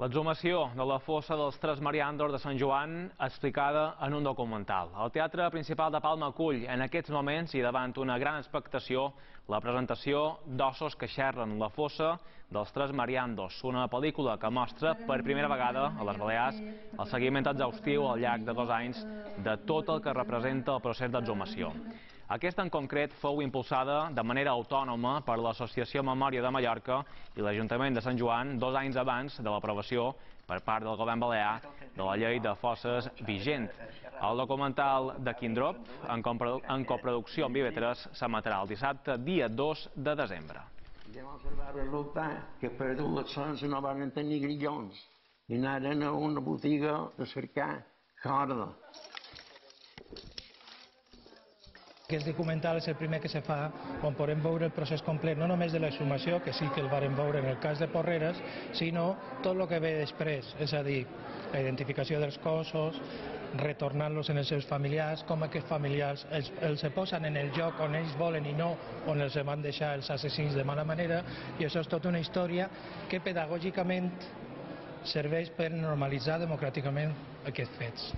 L'exhumació de la fossa dels Tres Mariàndors de Sant Joan explicada en un documental. El Teatre Principal de Palma acull en aquests moments i davant una gran expectació la presentació d'ossos que xerren la fossa dels Tres Mariàndors, una pel·lícula que mostra per primera vegada a les Balears el seguiment exhaustiu al llarg de dos anys de tot el que representa el procés d'exhumació. Aquesta en concret fou impulsada de manera autònoma per l'Associació Memòria de Mallorca i l'Ajuntament de Sant Joan dos anys abans de l'aprovació per part del govern balear de la llei de fosses vigent. El documental de Quindrop, en, coproducció amb IB3, s'emetrà el dissabte, dia 2 de desembre. Ja vam observar resultar que per dur les sons no van tenir grillons i anaren a una botiga a cercar corda. Aquest documental és el primer que se fa on podem veure el procés complet, no només de l'exhumació, que sí que el varen veure en el cas de Porreres, sinó tot el que ve després, és a dir, la identificació dels cossos, retornant-los en els seus familiars, com aquests familiars els, els se posen en el lloc on ells volen i no on els van deixar els assassins de mala manera, i això és tota una història que pedagògicament serveix per normalitzar democràticament aquests fets.